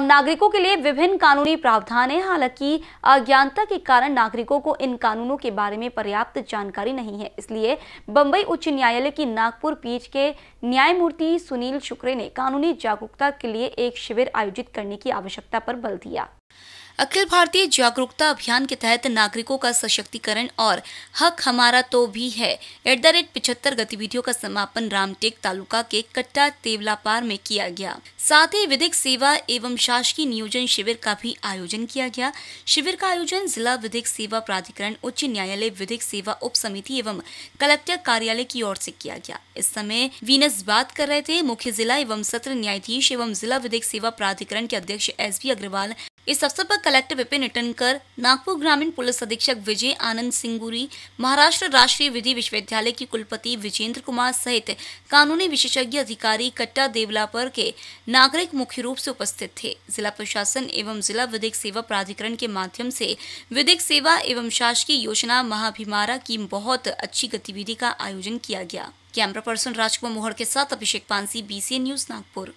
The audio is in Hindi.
नागरिकों के लिए विभिन्न कानूनी प्रावधान है हालाँकि अज्ञानता के कारण नागरिकों को इन कानूनों के बारे में पर्याप्त जानकारी नहीं है। इसलिए बम्बई उच्च न्यायालय की नागपुर पीठ के न्यायमूर्ति सुनील शुक्रे ने कानूनी जागरूकता के लिए एक शिविर आयोजित करने की आवश्यकता पर बल दिया। अखिल भारतीय जागरूकता अभियान के तहत नागरिकों का सशक्तिकरण और हक हमारा तो भी है। एट द रेट पिछहत्तर गतिविधियों का समापन रामटेक तालुका के कट्टा तेवलापार में किया गया। साथ ही विधिक सेवा एवं शासकीय नियोजन शिविर का भी आयोजन किया गया। शिविर का आयोजन जिला विधिक सेवा प्राधिकरण, उच्च न्यायालय विधिक सेवा उप समिति एवं कलेक्टर कार्यालय की ओर से किया गया। इस समय वीनस बात कर रहे थे मुख्य जिला एवं सत्र न्यायाधीश एवं जिला विधिक सेवा प्राधिकरण के अध्यक्ष एस अग्रवाल। इस अवसर पर कलेक्टर विपिन इटनकर, नागपुर ग्रामीण पुलिस अधीक्षक विजय आनंद सिंगुरी, महाराष्ट्र राष्ट्रीय विधि विश्वविद्यालय की कुलपति विजेंद्र कुमार सहित कानूनी विशेषज्ञ अधिकारी कट्टा देवलापर के नागरिक मुख्य रूप से उपस्थित थे। जिला प्रशासन एवं जिला विधिक सेवा प्राधिकरण के माध्यम से विधिक सेवा एवं शासकीय योजना महाभिमारा की बहुत अच्छी गतिविधि का आयोजन किया गया। कैमरा पर्सन राजकुमार मोहर के साथ अभिषेक पांसी बीसीए न्यूज़ नागपुर।